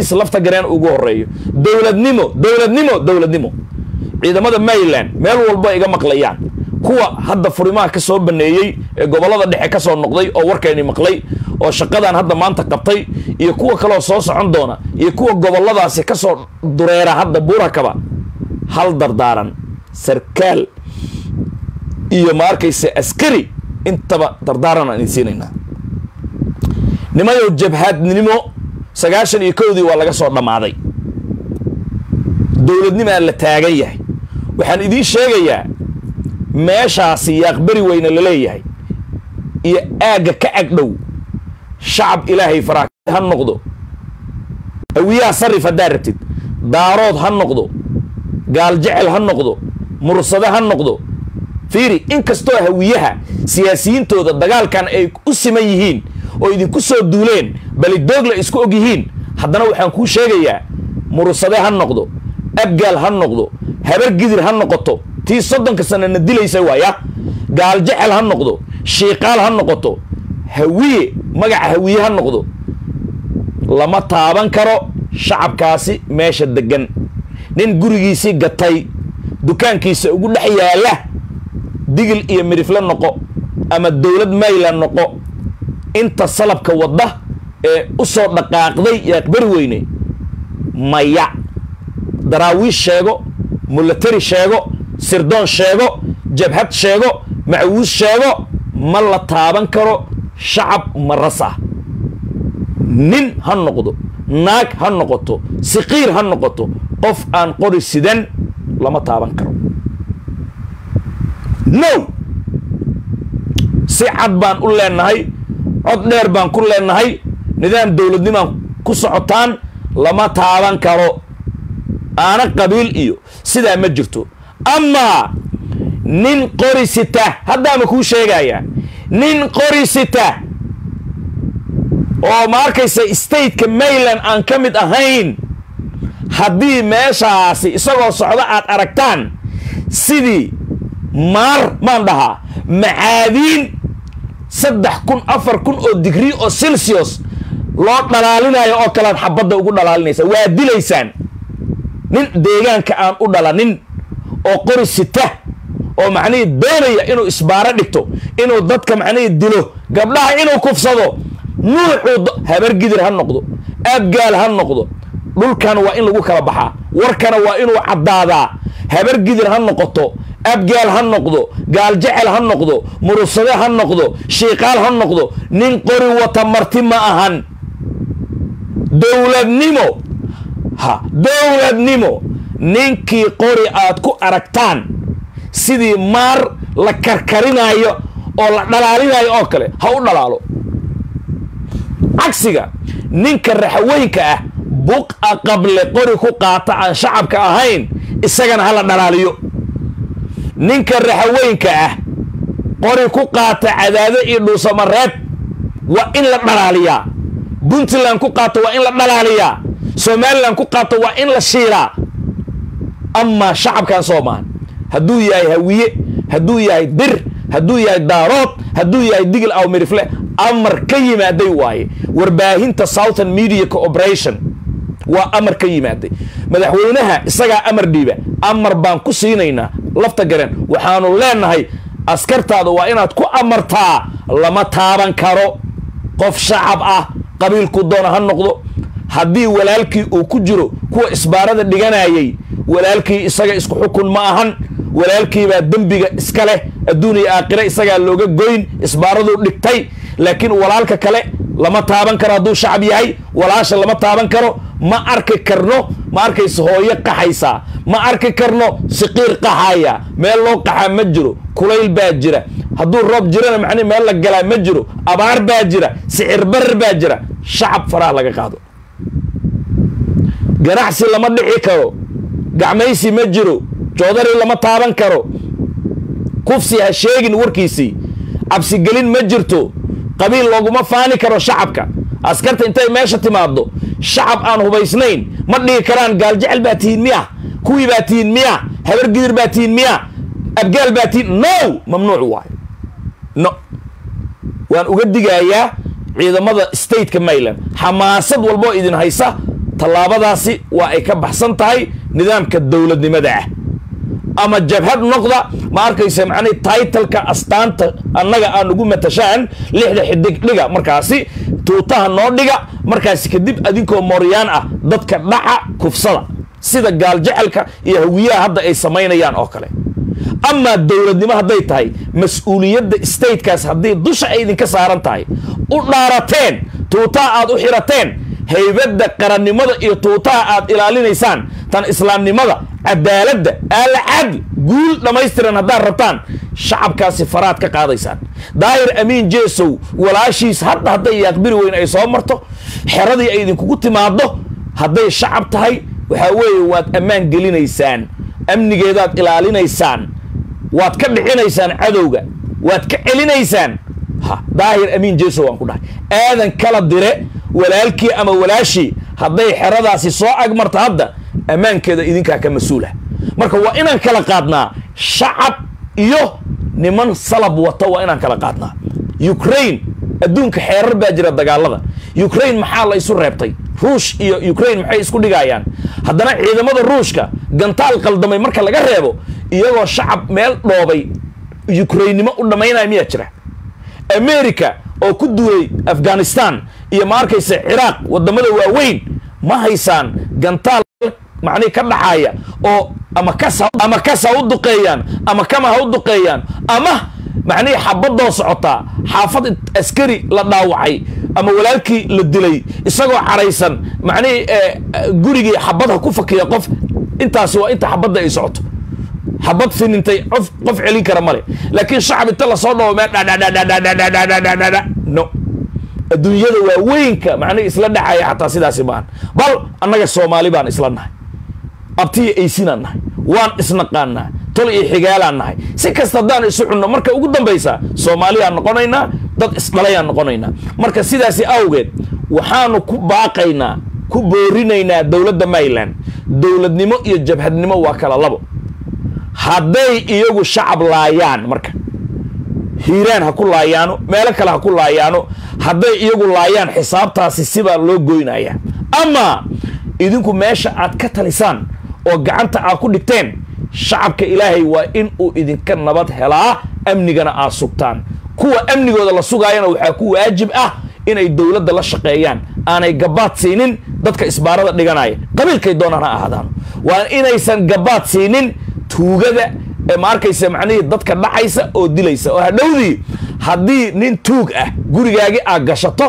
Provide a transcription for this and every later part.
lafta gareen ugu horeeyo dowladnimo dowladnimo dowladnimo. Ciidamada maryland meel walba iga maqlayaan. Kuwa hadda furimaha ka soo baneeyey ee gobollada dhexe ka soo noqday oo warkeeni maqlay oo shaqadan hadda maanta qabtay iyo kuwa kaleoo soo socon doona iyo kuwa goboladaasi ka soo dureera hadda buurakaba hal dardaaran sarkaal iyo ma arkaysa askari intaba dardaaran aan idin siinaynaa. Nimayow jabhaadnimo sagaashan iyo kowdii waa laga soo dhammaaday dowladnimaa la taagan yahay. Waxaan idiin sheegayaa meeshaasi yaaqberi weyne la leeyahay. Iyo aagga ka agdhow shacab ilaahay faraa ha noqdo. Hawiyaha sarif haddaa rabtid. Daarood ha noqdo. Gaaljecel ha noqdo. Mursade ha noqdo. Fiiri inkastoo hawiyaha siyaasiyiintooda dagaalkan ay u siman yihiin oo idinku soo duuleen balidoogle isku og yihiin. Haddana waxaan kuu sheegayaa mursade ha noqdo abgaal ha noqdo habar gidir ha noqoto tii soddonka sanana dilaysa waaya. Gaaljecel ha noqdo shiiqaal ha noqoto hawiye magaca hawiye ha noqdo. Lama taaban karo shacabkaasi meesha deggan. Nin gurigiisii gatay dukaankiisa ugu dhex yaalla digil iyo midhifle noqo ama dowlad mayland noqo inta salabka wadda ee u soo dhaqaaqday yaaqbari weyne maya. Daraawiish sheego mulatari sheego sirdoon sheego jabhad sheego macawuus sheego ma la taaban karo shacab maras ah nin ha noqdo naag ha noqoto siqiir ha noqoto qof aan qori sidan lama taaban karo. No si cad baan u leenahay cod dheer baan ku leenahay nidaam dowladnimaan ku socotaan lama taaban karo. Aana qabiil iyo sidaa ma jirto. Amaa nin qori sita haddaama kuu sheegayaa nin qori sita oo ma arkaysa stateka mayland aan ka mid ahayn haddii meeshaasi isagoo socdo aad aragtaan sidii maar maan dhahaa macaadiin saddex kun afar kun oo digrii oo celsius loo dhalaalinayo oo kalead xabadda ugu dhalaalinaysa waa dilaysaan. Nin deegaanka aan u dhalanin oo qori sita oo macnihii doonaya inuu isbaaro dhigto inuu dadka macnihii dilo gabdhaha inuu kufsado nuuxuu habargidir ha noqdo abgaal ha noqdo. Dhulkan waa in lagu kala baxaa. Warkana waa inuu caddaadaa. Habargidir ha noqoto abgaal ha noqdo gaaljecel ha noqdo murusade ha noqdo shiiqaal ha noqdo nin qori wata marti ma ahan. Dowladnimo ha dowladnimo ninkii qori aad ku aragtaan sidii maar la karkarinayo oo la dhalaalinayo oo kale ha u dhalaalo. Cagsiga ninka raxweynka ah buqa qable qori ku qaata aan shacabka ahayn isagana ha la dhalaaliyo ninka raxaweynka ah qori ku qaata cadaado iyo dhuusamareeb waa in la dhalaaliyaa. Puntland ku qaato waa in la dhalaaliyaa. Somalilan ku qaato waa in la shiilaa. Amaa shacabkan soomaan hadduu yahay hawiye hadduu yahay dir hadduu yahay daarood hadduu yahay digil aw mirifle amar ka yimaaday waaye. Warbaahinta southern media cooperation waa amar ka yimaaday. Madaxweynaha isagaa amar dhiiba. Amar baan ku siinaynaa lafta garen waxaanu leenahay askartaada waa inaad ku amartaa lama taaban karo. Qof shacab ah qabiilku doona ha noqdo. Haddii walaalkii uu ku jiro kuwa isbaarada dhiganayay walaalkii isaga isku xukun ma ahan. Walaalkiibaa dembiga iska leh adduun iyo aakhire isagaa looga goyn isbaaraduu dhigtay. Laakiin walaalka kale lama taaban karo hadduu shacab yahay. Walaasha lama taaban karo. Ma arki karno ma arkaysa hooyo qaxaysaa ma arki karno siqiir qaxaya meel loo qaxaa ma jiro. Kulayl baa jira. Hadduu roob jirana macni meel la galaa ma jiro. Abaar baa jira. Sicir barar baa jira. Shacab faraha laga qaado. Ganacsi lama dhici karo. Gacmaysi ma jiro. Joodari lama taaban karo. Kufsi ha sheegin warkiisii. Cabsigelin ma jirto. Qabiil looguma faani karo shacabka. Askarta intay meesha timaado shacab aan hubaysnayn. Ma dhigi karaan gaaljecel baa tihiin miya kuwii baa tihiin miya habargidir baa tihiin miya abgaal baa tihiin no! Mamnuuc waayo no. Waan uga digayaa ciidamada stateka mayland xamaasad walboo idin haysa tallaabadaasi waa ay ka baxsan tahay nidaamka dowladnimada ah. Ama jabhad noqda ma arkaysa macnihi taitalka astaanta annaga aan ugu matashaan lixda xidig dhiga. Markaasi tuutaha noo dhiga markaasi kadib adinkoo mooryaan ah dadka dhaca kufsada sida gaaljecelka iyo hawiyaha hadda ay samaynayaan oo kale. Amaa dowladnimo hadday tahay mas'uuliyadda statekaas haddii dusha ay idinka saaran tahay u dhaarateen tuutaha aad u xirateen haybadda qarannimada iyo tuutaha aad ilaalinaysaan tan islaamnimada cadaaladda alcadl guul dhammaystiran haddaad rabtaan shacabkaasi faraad ka qaadaysaan. Daahir amiin jeesow walaashiis hadda hadday yaaqbiri weyn ay soo marto xeradii ay idinkugu timaaddo hadday shacab tahay waxaa weeye waad ammaan gelinaysaan amnigeedaad ilaalinaysaan waad ka dhicinaysaan cadowga waad ka celinaysaan. Ha daahir amiin jeesow waan ku dhahay. Aadan kala dire walaalkii ama walaashii hadday xeradaasi soo agmarto hadda ammaankeeda idinkaa ka mas'uula. Marka waa inaan kala qaadnaa shacab iyo niman salab wata waa inaan kala qaadnaa. Ukraine adduunka xeerar baa jira dagaalada. Ukraine maxaa la isu reebtay? Ruush iyo ukraine maxay isku dhigayaan? Haddana ciidamada ruushka gantaal qaldamay marka laga reebo iyagoo shacab meel dhoobay ukrainenimo u dhammaynaya miyaa jira? America oo ku duulay afghanistan iyo ma arkaysa ciraaq waddamada waaweyn ma haysaan gantaal macnihi ka dhaxaaya oo ama kas ama kas ha u duqeeyaan ama kama ha u duqeeyaan ama macnihii xabadoo socotaa xaafad askari la dhaawacay ama walaalkii la dilay isagoo caraysan macnihii gurigii xabad ha ku fakiya qof intaasi waa inta xabadda ay socoto xabad finintay qof celin kara male laakiin shacab inta la soo dhawo mee dhadhadhadhadhadhadhadhadhadha no adduunyada waaweynka macnihi isla dhacaya xataa sidaasi maahan bal annaga soomaali baan isla nahay abtiya aysinaan nahay waan isnaqaanaa tol iyo xigaalaan nahay. Si kasta haddaan isu cunno marka ugu dambaysa soomaaliyaan noqonaynaa dad isdhalayaan noqonaynaa marka sidaasi awgeed waxaanu ku baaqaynaa ku boorinaynaa dowladda maryland. Dowladnimo iyo jabhadnimo waa kala labo. Hadday iyagu shacab laayaan marka hiiraan ha ku laayaano meelo kale ha ku laayaano hadday iyagu laayaan xisaabtaasi sibaa loo goynaya ama idinku meesha aad ka talisaan oo gacanta aad ku dhigteen shacabka ilaahay waa in uu idinka nabad helaa amnigana aad sugtaan. Kuwa amnigooda la sugaayana waxaa ku waajib ah inay dowladda la shaqeeyaan aanay gabaad siinin dadka isbaarada dhiganaya. Qabiilkay doonaan ha ahaadaan. Waa inaysan gabaad siinin tuugada ee ma arkaysa macnihii dadka dhacaysa oo dilaysa. Oo hadhowdii haddii nin tuug ah gurigaagii aad gashato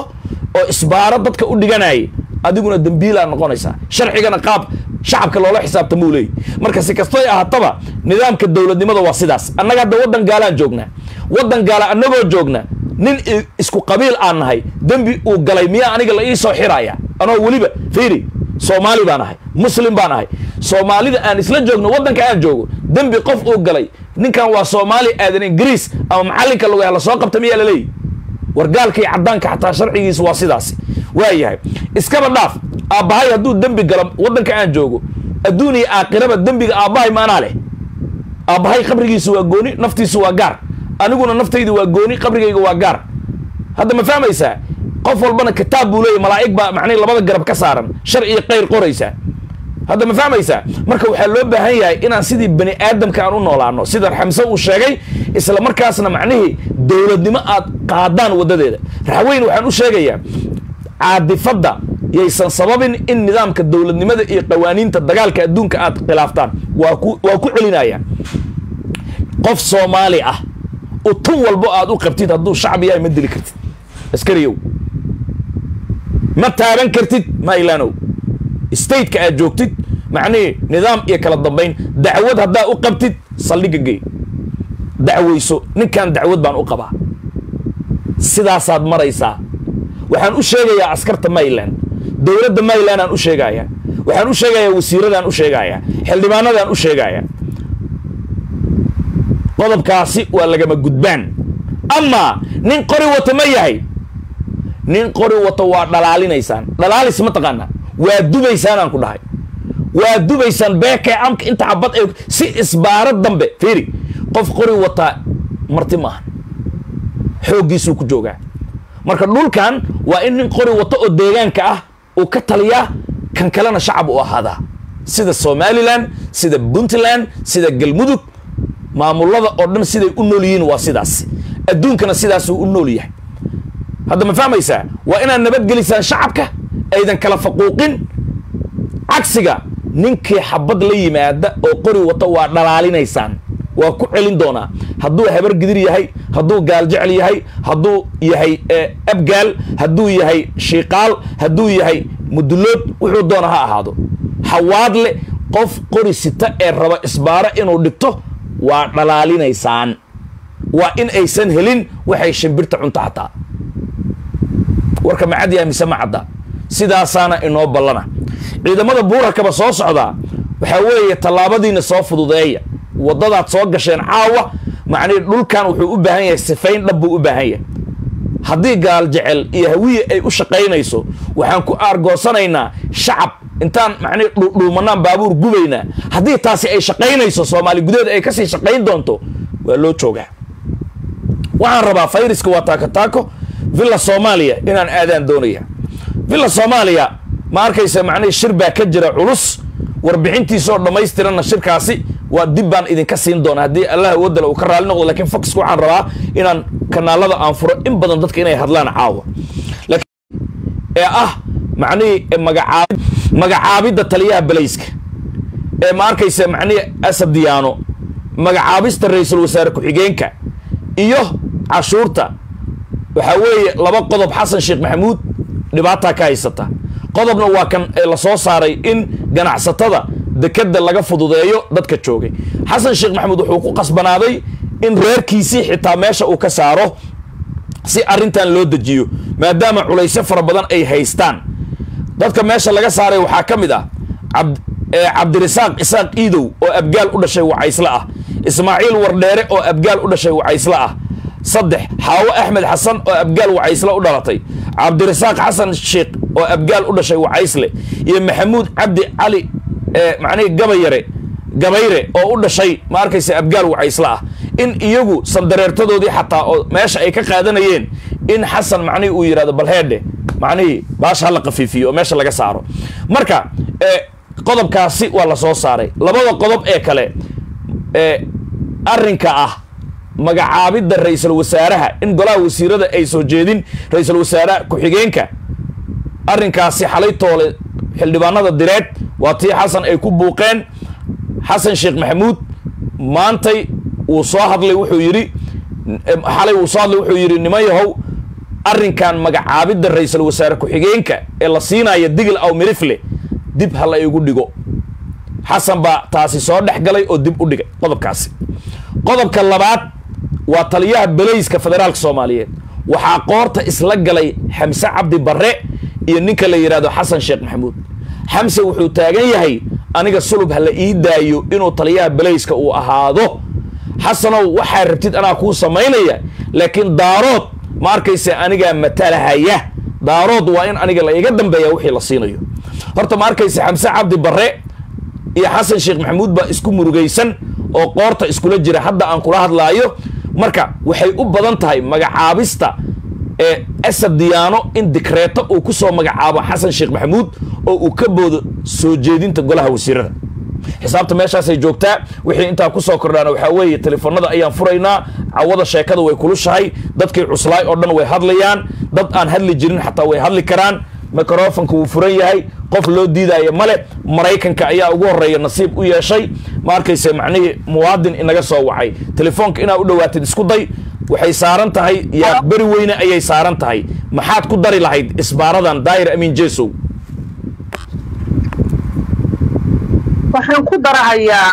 oo isbaaro dadka u dhiganayay adiguna dembiilaa noqonaysaa. Sharcigana qaab shacabka loola xisaabtamuu leeyay marka si kastoy ahaataba nidaamka dowladnimada waa sidaas. Annaga hadda waddan gaalaan joognaa. Waddan gaala annagoo joogna nin isku qabiil aan nahay dembi uu galay miyaa aniga la ii soo xiraya? Anoo weliba fiiri soomaali baan ahay muslim baan ahay soomaalida aan isla joogno waddanka aan joogo dembi qof uu galay. Ninkan waa soomaali aadan ingiriis ama macallinka lagu la soo qabta miyaa laleeyahy wargaalka iyo caddaanka xataa sharcigiisa waa sidaasi. Waa yahay iskaba dhaaf aabbahay hadduu dembi galo waddanka aan joogo adduun iyo aakhiraba dembiga aabbahay maanaa leh. Aabbahay qabrigiisu waa gooni naftiisu waa gaar. Aniguna naftaydu waa gooni qabrigayga waa gaar. Hadda ma fahmaysaa? Qof walbana kitaab buu leeyahy malaa'ig baa macnihi labada garab ka saaran shar iyo kayr qoraysaa hadda ma fahmaysaa? Marka waxaa loo baahan yahay inaan sidii bani aadamka aan u noolaano sida xamse uu sheegay isla markaasna macnihii dowladnimo aad qaadaan waddadeeda. Raxweyn waxaan u sheegayaa caadifadda yaysan sababin in nidaamka dowladnimada iyo qawaaniinta dagaalka adduunka aad khilaaftaan. Waa ku waa ku celinaya qof soomaali ah utun walbo aad u qabtid hadduu shacab yahay ma dili kartid. Askariyow ma taaban kartid mailanow stateka aad joogtid macnihii nidaam iyo kala dambayn dacwad haddaa u qabtid saldhigga gey. Dacwayso ninkan dacwad baan u qabaa. Sidaasaad maraysaa. Waxaan u sheegayaa askarta maryland dowladda maryland aan u sheegayaa waxaan u sheegayaa wasiiradaan u sheegayaa xildhibaanadaan u sheegayaa qodobkaasi waa lagama gudbaan. Amaa nin qori wato ma yahay. Nin qori wato waa dhalaalinaysaan. Dhalaalis ma taqaanaa. Waa dubaysaan aan ku dhahay. Waa dubaysaan beekee amka inta xabad ay si isbaaro dambe fiiri qof qori wataa marti maaha xooggiisuu ku joogaa. Marka dhulkan waa in nin qori wato oo deegaanka ah uu ka taliyaa kan kalena shacab u ahaadaa. Sida somalilan sida puntland sida galmudug maamulada oo dhan siday u nool yihiin waa sidaas. Adduunkana sidaasuu u nool yahay. Hadda ma fahmaysaa? Waa inaad nabadgelisaan shacabka aydan kala faquuqin. Cagsiga ninkii xabad la yimaada oo qori wata waa dhalaalinaysaan waa ku celin doonaa. Hadduu habar gidir yahay hadduu gaal jecel yahay hadduu yahay abgaal hadduu yahay shiiqaal hadduu yahay mudulood wuxuu doona ha ahaado. Hawaadle qof qori sita ee raba isbaaro inuu dhigto waa dhalaalinaysaan. Waa in aysan helin waxay shimbirta cunto xataa warka ma yahay mise ma cadda sidaasaana inoo ballana. Ciidamada buurarkaba soo socdaa waxaa weeye tallaabadiina soo fududeeya waddadaad soo gasheen caawa macnihi dhulkan wuxuu u baahan yahay sifayn dhab buu u baahan yahay. Haddii gaal jecel iyo hawiye ay u shaqaynayso waxaan ku aargoosanaynaa shacab. Intaan macnihi dhuumanaan baabuur gubaynaa. Haddii taasi ay shaqaynayso soomaali gudaheeda ay ka sii shaqayn doonto waa loo joogaa. Waxaan rabaa fayriska waa taako villa soomaaliya inaan aadaan doonaya. Villa soomaaliya ma arkaysa macnihi shir baa ka jira culus warbixintiisaoo dhammaystiranna shirkaasi waa dib baan idinka siin doona haddii allah wadala uu ka raali noqdo lakiin foxka waxaan rabaa inaan kanaalada aan furo in badan dadka inay hadlaan caawa. Ee ah macnihii magacaab magacaabidda taliyaha belayska. Ee ma arkaysa macnihii asad diyaano magacaabista ra'iisul wasaare ku-xigeenka iyo cashuurta. Waxaa weeye laba qodob xasan sheekh maxamuud dhibaataa ka haysata. Qodobna waa kan la soo saaray in ganacsatada dekeda laga fududeeyo dadka joogay. Xasan sheekh maxamuud wuxuu ku qasbanaaday in reerkiisii xitaa meesha uu ka saaro si arrintan loo dejiyo maadaama culaysyo fara badan ay haystaan. Dadka meesha laga saaray waxaa ka mid ah cabdirasaaq isaaq iidow oo abgaal u dhashay wacaysle ah ismaaciil wardheere oo abgaal u dhashay wacaysle ah saddex xaawo axmed xasan oo abgaal wacaysle u dhalatay cabdirasaaq xasan sheekh oo abgaal u dhashay wacaysle iyo maxamuud cabdi cali macnihi gabayare gabayre oo u dhashay ma arkaysa abgaal wacaysle ah. In iyagu sandareertadoodii xataa oo meesha ay ka qaadanayeen in xasan macnihii uu yidhahdo balheedhe macnihii baasha hala kafiifiyo oo meesha laga saaro. Marka qodobkaasi waa la soo saaray. Labada qodob ee kale arrinka ah magacaabidda ra'iisul wasaaraha in golaha wasiirada ay soo jeedin ra'iisul wasaare ku-xigeenka arrinkaasi xalay toole xildhibaanada direed waa tii xasan ay ku buuqeen. Xasan sheekh maxamuud maantay wuu soo hadlay wuxuu yidhi xalay wuu soo hadlay wuxuu yidhi niman yahow arrinkan magacaabidda ra'iisul wasaare ku-xigeenka ee la siinaya digil aw mirifle dib ha la igu dhigo. Xasan baa taasi soo dhex galay oo dib u dhigay qodobkaasi. Qodobka labaad waa taliyaha belayska federaalka soomaaliyeed. Waxaa qoorta isla galay xamse cabdi barre iyo ninka la yidhahdo xasan sheekh maxamuud xamse wuxuu taagan yahay aniga sulub ha la ii daayo inuu taliyaha belayska uu ahaado. Xasanow waxaa rabtid anaa kuu samaynaya laakiin daarood ma arkaysa anigaa matalahaya daarood waa in aniga la iga dambeeya wixii la siinayo. Horta ma arkaysa xamse cabdi barre iyo xasan sheekh maxamuud baa isku murugaysan oo qoorta iskula jira. Hadda aan kula hadlaayo marka waxay u badan tahay magacaabista ee asad diyaano in dikreeto uu ku soo magacaabo xasan sheekh maxamuud oo uu ka boodo soo jeedinta golaha wasiirada. Xisaabta meeshaasay joogtaa wixii intaa ku soo kordhaana waxaa weeye telefoonada ayaan furaynaa cawada sheekada way kulushahay dadkii cuslaay oo dhan way hadlayaan dad aan hadli jirin xataa way hadli karaan. Microfonka wuu furan yahay qof loo diidaayo male maraykanka ayaa ugu horreeya nasiib u yeeshay. Ma arkayse macnihii muwaadin inaga soo wacay. Telefoonka inaad u dhowaatid isku day waxay saaran tahay yaa beri weyne ayay saaran tahay. Maxaad ku dari lahayd isbaaradan daahir amiin jesow waxaan ku darahayaa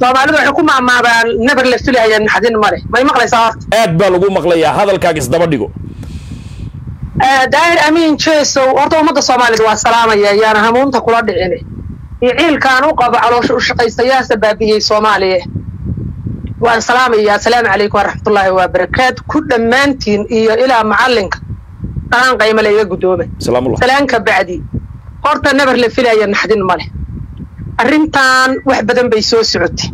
soomaalidu waxay ku maamaadaan nabar la filayaan naxdin male may maqlaysaa horta? Aad baa lagu maqlayaa hadalkaaga isdaba dhigo. Daahir amiin jesow horta ummadda soomaaliyed waa salaamaya yaana hamuunta kula dhicine. Iyo ciilkaan u qabo caloosha u shaqaystayaasa baabiyey soomaaliya waan salaamayaa asalaamu calaykum waraxmatullaahi wabarakaatu. Ku dhammaantiin iyo ilaa macallinka dhalaan qayma la iga guddooma salaan ka bacdi. Horta nabar la filaya naxdin ma leh arrintan wax badan bay soo socotay.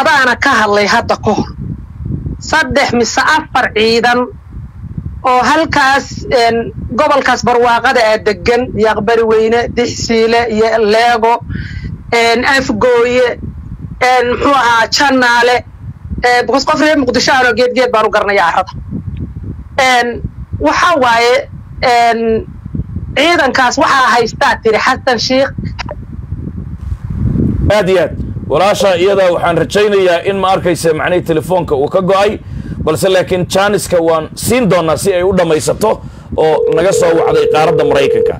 Adaana ka hadlay hadda ka hor saddex mise afar ciidan oo halkaas gobolkaas barwaaqada ee degan yaaqbari weyne dixsiile iyo leego afgooye muxuu ahaa janaale bcause qof reer muqdisho aanoo geed geed baan u garanaya arrada waxa waaye ciidankaas waxaa haystaa tiri xasan sheikh aad iyo aad walaasha iyadaa waxaan rajaynayaa in ma arkaysa macnihii telefoonka uu ka go'ay balse laakiin jaaniska waan siin doonaa si ay u dhammaysato oo naga soo wacday qaaradda maraykanka.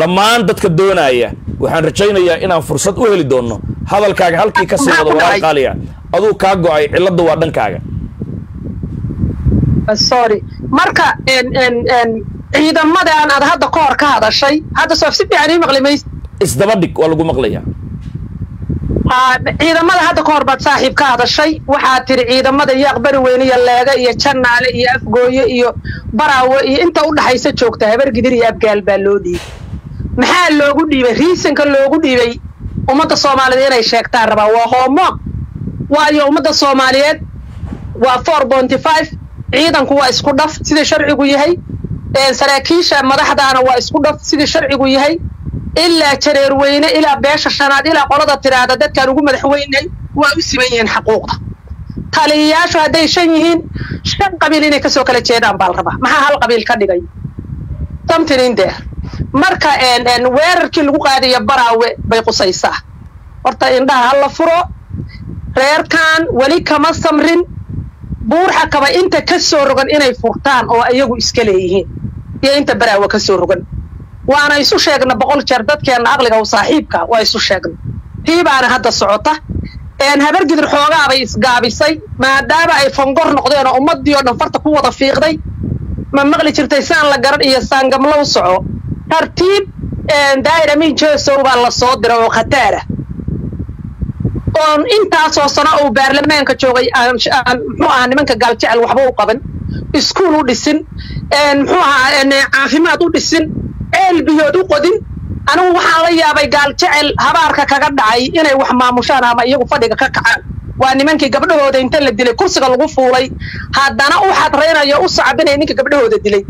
Dhammaan dadka doonaya waxaan rajaynayaa inaan fursad u heli doonno hadalkaaga halkii ka sii wado walaal qaaliya. Aduu kaa go'ay cilladda waa dhankaaga. Sorry. Marka ciidamadan aad hadda ka hor ka hadashay hadda soof si fiican ii maqli maysa isdaba dhig waa lagu maqlayaa ciidamada hadda ka hor baad saaxiib ka hadashay. Waxaad tiri ciidamada iyo aqbari weyne iyo leega iyo janaale iyo afgooye iyo baraawe iyo inta u dhaxaysa joogta habar gidir iyo abgaal baa loo dhiibay. Maxaa loogu dhiibay? Riisanka loogu dhiibay ummadda soomaaliyeed inay sheegtaan rabaa waa hoomo. Waayo ummadda soomaaliyeed waa four bonty five. Ciidanku waa isku dhaf sida sharcigu yahay. Saraakiisha madaxdaana waa isku dhaf sidii sharcigu yahay ilaa jareer weyne ilaa beesha shanaad ilaa qolada tiraahda dadkaan ugu madaxweynay waa u siman yihiin xaquuqda taliyayaashu hadday shan yihiin shan qabiil inay ka soo kala jeedaan baa la rabaa maxaa hal qabiil ka dhigay something in there marka weerarkii lagu qaadayo baraawe bay qusaysaa horta indhaha ha la furo reerkan weli kama samrin buurxa kaba inta ka soo rogan inay furtaan oo iyagu iska leeyihiin iyo inta baraawe ka soo rogan waana isu sheegna boqol jeer dadkeenna aqliga u saaxiibka waa isu sheegna tii baana hadda socota. Habargidir xoogaabay isgaabisay maadaama ay fongor noqdeen oo ummaddii oo dhan farta ku wada fiiqday. Ma maqli jirtay saan la garan iyo saangamlo u soco. Tartiib daa'ir amiin jesow baa la soo diray oo khataara. Oon intaasoo sano uu baarlamaanka joogay muxuu ahaa nimanka gaaljecel waxba u qaban. Iskuul u dhisin. Muxuu ahaa caafimaad u dhisin ceel biyood u qodin. Anigu waxaan la yaabay gaaljecel habaarka kaga dhacay inay wax maamushaan ama iyagu fadhiga ka kacaan. Waa nimankii gabdhahooda inta la dilay kursiga lagu fuulay. Haddana u xadraynayo u sacbinaya ninka gabdhahooda dilay.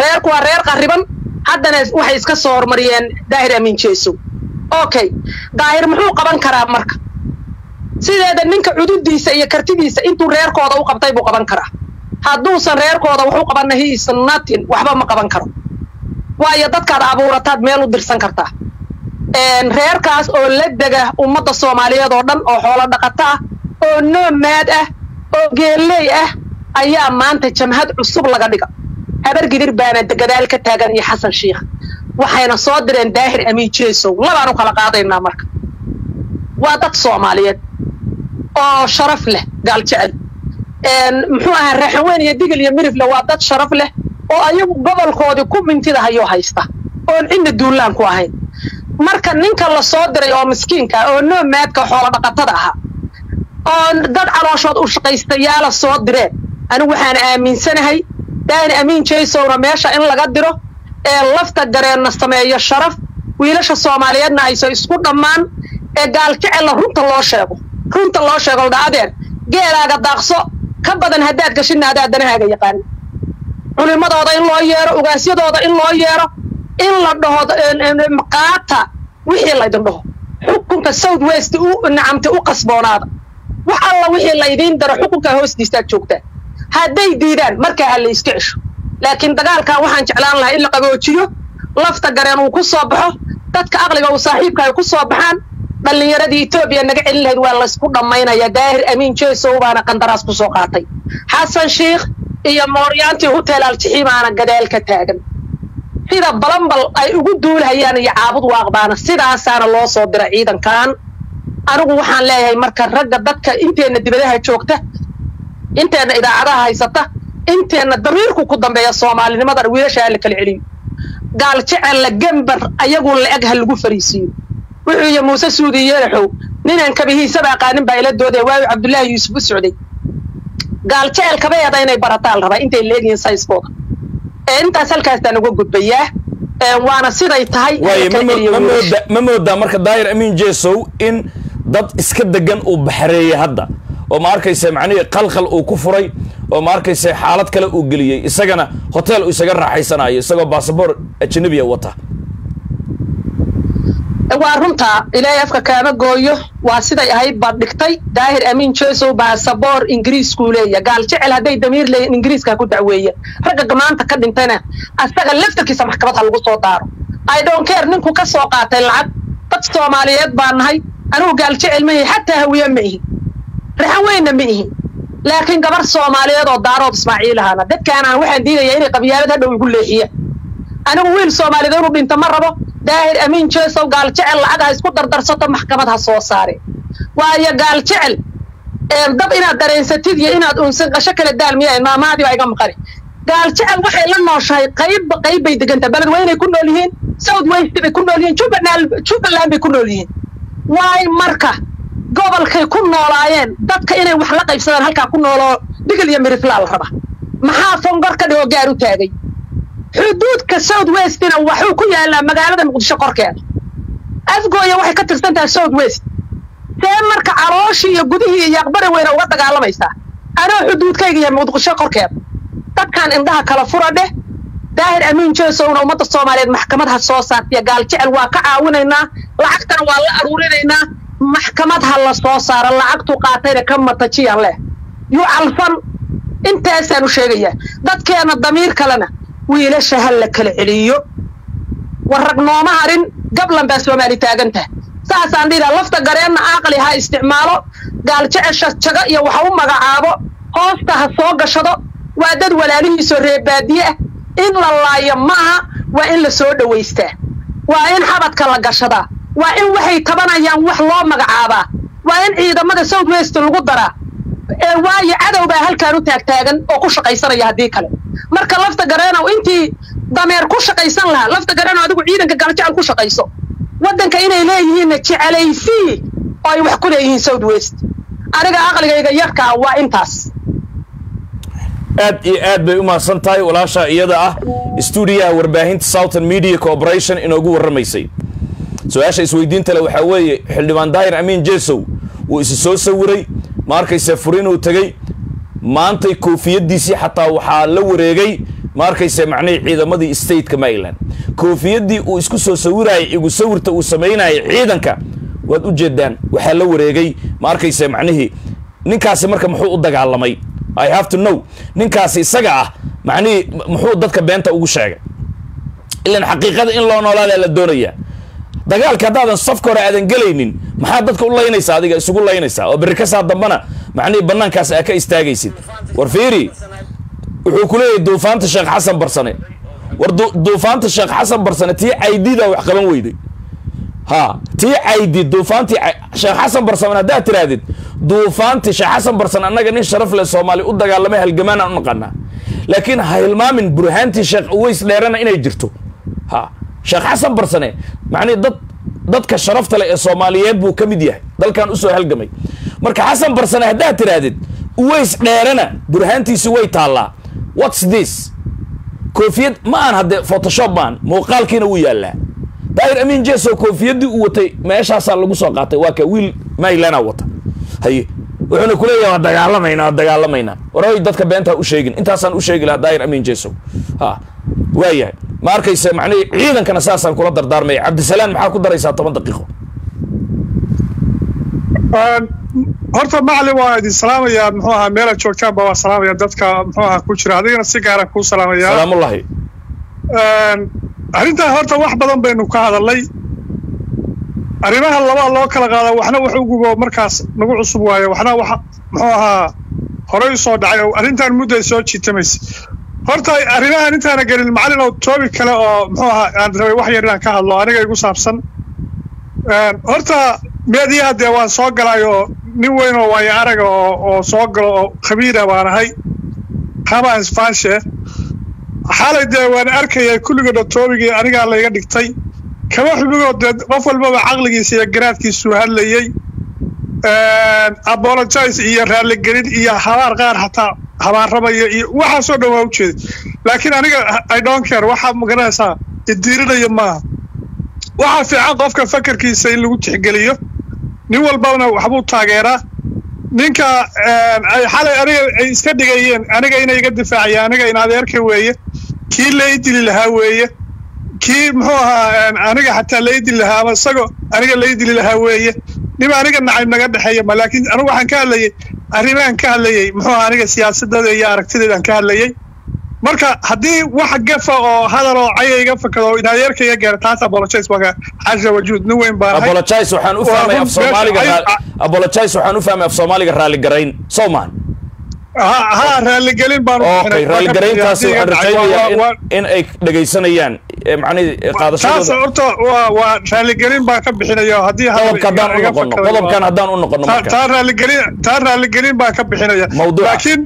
Reerku waa reer qarriban. Haddana waxay iska soo horumariyeen daahir amiin jeesow okay daahir muxuu qaban karaa marka? Sideeda ninka cududiisa iyo kartidiisa intuu reerkooda u qabtay buu qaban karaa. Hadduusan reerkooda wax u qabanna he is waxba ma qaban karo waayo dadkaad abuurataad meel u dirsan kartaa reerkaas oo la dega ummadda soomaaliyeed oo dhan oo xoolo dhaqato ah oo noomaad ah oo geelley ah ayaa maanta jamhad cusub laga dhiga habar gidir baana gadaal ka taagan iyo xasan shiikh waxayna soo direen daahir amiin jeesow labaan u kala qaadaynaa marka. Waa dad soomaaliyeed oo sharaf leh gaal jecel. Muxuu ahaa raaxaweyn iyo digil iyo mirifle waa dad sharaf leh oo ayagu gobolkoodii ku mintida hayoo haysta oon cidna duulaan ku ahayn. Marka ninka la soo diray oo miskiinka oo noomaadka xoolo dhaqatada ahaa oo dad calooshood u shaqaystayaala soo direen anigu waxaan aaminsanahay daahir amiin jaysowna meesha in laga diro ee lafta gareenna sameeyo sharaf wiilasha soomaaliyeedna ayso isku dhammaan ee gaaljecella runta loo sheego. Runta loo sheego dha adeer geelaaga daaqso ka badan haddaad gashina adaa danahaaga yaqaan culimadooda in loo yeero ugaasyadooda in loo yeero in la dhaho qaata wixii laydin dhaho. Xukunka south west u nacamta u qasboonaada. Wax alla wixii laydiin daro xukunka hoostiisaad joogtaan. Hadday diidaan markaa ha la iska cesho. Laakiin dagaalkan waxaan jeclaan lahaa in la qaboojiyo lafta gareen uu ku soo baxo dadka aqliga uu saaxiibka ay ku soo baxaan dhallinyaradii etoobiya naga celin lahayd waa laysku dhammaynaya daahir amiin jesow baana qandaraas ku soo qaatay. Xasan shiikh iyo mooryaantii hutel aljixiimaana gadaal ka taagan. Sida balambal ay ugu duulhayaan iyo caabud waaqbaana sidaasaana loo soo dira ciidankan. Anigu waxaan leeyahay marka ragga dadka inteenna dibadaha joogta inteenna idaacadaha haysata inteenna damiirku ku dambeeya soomaalinimadan wiilasha ha la kala celiyo gaal jecella gembar ayagu la-eg ha lagu fariisiiyo wuxuu iyo muuse suudi yeelaxow ninaan kabihiisaba aqaanin baa ila doodaya waayu cabdullaahi yuusuf u socday gaal jecel kabaeeda inay barataan rabaa intay leegyihiin sayskooda intaas halkaasaan uga gudbayaa waana siday tahay ma moodaa marka daahir amiin jesow in dad iska degan uu baxareeyey hadda. Oo ma arkaysa macnihii qalqal uu ku furay oo ma arkayse xaalad kale uu geliyey isagana hotel uu isaga raaxaysanayo isagoo basaboor ajanabiya wata waa runtaa ilaahay afka kaama gooyo. Waa siday ahayd baad dhigtay. Daahir amiin jesow baasaboor ingiriiskuu leeya. Gaal jecel hadday damiir leeyiin ingiriiska ku dacweeya. Ragga maanta ka dhintayna asaga laftarkiisa maxkamad ha lagu soo daaro. Idonkeer ninku ka soo qaatay lacag. Dad soomaaliyeed baa nahay. Anigu gaal jecel ma ihi xataa hawiye ma ihi raxan weynna ma ihi laakiin gabar soomaaliyeed oo daarood ismaaciil ahaana dadkaanaan waxaan diidaya inay qabyaalad hadhow igu leexiya anigu wiil soomaaliyeed inuu dhinto ma rabo. Daahir amiin jesow gaal jecel lacag isku dardarsato maxkamad ha soo saare waayo gaal jecel dab inaad dareensatid iyo inaad unsan qasho kala daal miya maamaadii baa iga maqani. Gaal jecel waxay la nooshahay qayb qayb bay degantaa beled weynay ku nool yihiin south west bay ku nool yihiin jubbaland bay ku nool yihiin. Waay marka gobolkay ku noolaayeen dadka inay wax la qaybsadaan halkaa ku nooloo digil iyo miriflaa la raba. Maxaa fongor ka dhigoo gaar u taagay xuduudka south westina waxuu ku yaalaa magaalada muqdisho korkeeda afgooya waxay ka tirsan tahay south west. See marka calooshii iyo gudihii iyo aqbari weyna uga dagaalamaysaa anoo xuduudkayga iyo muqdisho korkeeda dadkan indhaha kala fura dheh. Daahir amiin jesowna ummadda soomaaliyeed maxkamad ha soo saartiya. Gaal jecel waa ka caawinaynaa lacagtana waa la aruurinaynaa. Maxkamad ha la soo saaro. Lacagtu qaatayna ka matajiyaan leh. Yuu calfan. Intaasaan u sheegayaa dadkeena damiir kalena wiilasha ha la kala celiyo. War rag harin gablan baa soomaali taagan tahay saasaan dhihidaa lafta gareenna aqli ha isticmaalo gaal jecesha jago iyo waxa u magacaabo hoosta ha soo gashado waa dad walaalihiisoo reebaadiye ah. In la laayo maaha waa in la soo dhowaystaa waa in xabadka la gashadaa waa in waxay tabanayaan wax loo magacaabaa. Waa in ciidamada south west lagu daraa. Ee waayo cadow baa halkaan u taagtaagan oo ku shaqaysanaya haddii kale marka lafta gareenow intii dameer ku shaqaysan lahaa lafta gareenow adigu ciidanka gaaljacal ku shaqayso. Waddanka inay leeyihiinna jecelaysii oo ay wax ku leeyihiin south west. Aniga aqligayga yarkaa waa intaas. Aad iyo aad bay u mahadsan tahay walaasha iyada ah stuudiyaha warbaahinta southern media corporation inoogu warramaysay. Su'aasha isweydiinta le waxaa weeye xildhibaan daahir amiin jesow wuu isi soo sawiray ma arkayse furinuu tegey maantay koofiyaddiisii xataa waxaa la wareegay ma arkayse macnihii ciidamadii stateka maryland. Koofiyaddii uu isku soo sawirayay igu sawirta uu samaynayay ciidanka waad u jeedaan waxaa la wareegay ma arkayse macnihii ninkaasi marka muxuu u dagaalamay? I have to know. Ninkaasi isaga ah macnihii muxuu dadka beenta ugu sheegay? Ilan xaqiiqada in loo noolaadaa la doonayaa dagaalka haddaadan safka hore aadan gelaynin maxaa dadka u laynaysaa adiga isugu laynaysaa? Oo berri kasaa dambana macnihii bannaankaas aa ka istaagaysid. War fiiri wuxuu ku leeyahay duufaanta sheekh xasan barsane. War duufaanta sheekh xasan barsane tii caydidaa wax qaban weyday. Ha tii caydi duufaantii sheekh xasan barsaman haddaad tirahdid duufaantii sheekh xasan barsan annaga nin sharaf leh soomaali u dagaalamay halgamaanaan u naqanaa laakiin ha hilmaamin burhaantii sheekh uweys dheerana inay jirto. Ha sheekh xasan barsane macnihi dad dadka sharafta leh ee soomaaliyeed buu ka mid yahay. Dalkan u soo halgamay. Marka xasan barsane haddaad tirahdid uweys dheerana burhaantiisi way taallaa. Whats this? Koofiyad ma aan haddee photoshop maan muuqaalkiina wuu yaallaa. Daahir amiin jeso koofiyaddii uu watay meeshaasaa lagu soo qaatay waa ka wiil maylana wata. Haye wuxuuna kuleeyahay waa dagaalamaynaa waa dagaalamaynaa. Waray dadka beenta ha u sheegin intaasaan u sheegi lahaa daahir amiin jeso ha waayahay ma arkayse macnihii ciidankana saasaan kula dardaarmaya cabdisalaan maxaa ku daraysaa toban daqiiqo? Horta macalin waa idin salaamayaa muxuu ahaa meelaad joogtaanba waa salaamaya dadka muxuu ahaa ku jira. Adigana si gaara kuu salaamaya salaamullahi arrintaa horta wax badan baynu ka hadalnay. Arrimaha labaa loo kala qaada waxna wax ugubo markaas nagu cusub waayo. Waxna wax muxuu ahaa horey u soo dhacay. Oo arrintan mudday soo jiitamaysa horta arrimahan intaana gelin macalin oo toobi kale oo muxuu ahaa aan rabay wax yar inaan ka hadlo aniga igu saabsan. Horta meediyaha dee waan soo galay nin weyn oo waayo araga oo oo soo galo oo khabiira baan ahay. Hama isfaanshe xalay dee waan arkaya kulligoodha toobigii anigaa layga dhigtay. Kaba xubigood dee qof walbaba caqligiisa iyo garaadkiisuu hadlayey apologize iyo raalligelin iyo habaar qaar xataa habaarramaya iyo waxaasoo dhan waa jeeday laakiin aniga i don't care. Waxaa ma garanaysaa idiirinayo maaha waxaa fiican qofka fakarkiisa in lagu tixgeliyo. Nin walbana waxbuu taageeraa. Ninka ay xalay aniga ay iska dhigayeen aniga inay iga difaacayaan aniga in adeerka weeye. Kii lay dili lahaa weeye. Kii muxuu ahaa aniga xataa lay dili lahaa ama isagoo aniga lay dili lahaa weeye. Nin aniga nacayb naga dhexeeya ma laakiin anigu waxaan ka hadlayay arrimahan ka hadlayay muxuu aniga siyaasadada iyo aragtideedaan ka hadlayay. Marka haddii wax gafa oo hadal oo caya iga fakado oo in adeerka iga gaara taas apologize baa xasha wajuud nin weyn baa apologize waxaan u Waa fahmay af soomaaliga raali- apologize waxaan u fahmay af soomaaliga raali garayn. Ha ha raaligelin baan u okay bixinay. raali garayntaasi Waa- waxaan rajaynayaa in- ay dhegaysanayaan eh, macnihi eh, qaadashadooda. horta waa raaligelin baan ka bixinaya haddii qodobka haddaan u noqono qodobkan haddaan u noqono taa raaligelin taa raaligelin baan ka bixinaya laakiin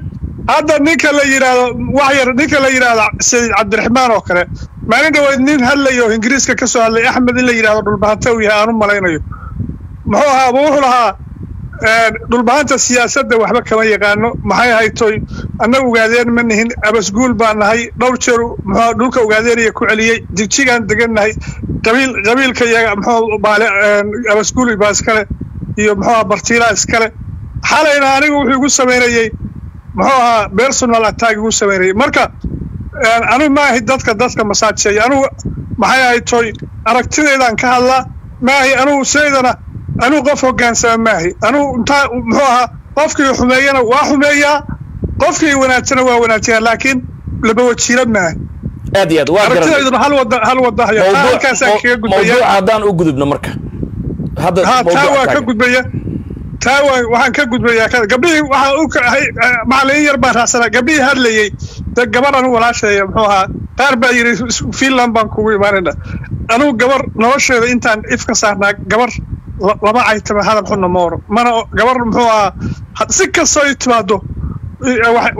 hadda ninka la yidhaahdo wax yar ninka la yidhaahdo sayid cabdiraxmaan oo kale maalin dhaweyd nin hadlayo ingiriiska ka soo hadlay axmed in la yidhahdo dhulbahante uu yahay aan u malaynayo. Muxuu ahaa wuxuu lahaa een, dhulbahanta siyaasadda waxba kama yaqaano. Maxay haytoy? Annaga ogaadeen ma nihin. Abasguul baan nahay. Dhowr jeer muxuu dhulka ogaadeenaya ku celiyey. Jigjigaan degannahay qabiil qabiilka iyaga muxuu baale abasguul baa iskale iyo muxuu ahaa bartiilaa iskale. Xalayna anigu wuxuu igu samaynayey muxuu ahaa personal attack igu samaynayey marka anigu ma ahi dadka dadka masaajeeya anigu maxay ahay toy aragtideydaan ka hadlaa. Maahi anigu sidaydana anigu qof hogaansama maahi anigu intaa muxuu ahaa qofkii xumeeyana waa xumeeyaa qofkii wanaagsana waa wanaajiyaa laakiin laba wajiila maahi aad iyo aad waa hal wada hal wada halkaasaan kaga mawduuca gudbaya haddaan u gudubno marka. Hadda ha taa mawduuca waa ka gudbaya. Taa waa waxaan ka gudbayaa gabdhihii waxaa u kahay macallin yar baan raacsanaa gabdhihii hadlayey de gabar anigu walaasheeya muxuu ahaa qaar baa yidhi finland baan kugu imaanayna. Anigu gabar nolosheeda intaan if ka saarnaa gabar lama caytama hadal xunna ma mana gabar muxuu ahaa si kastoo i timaado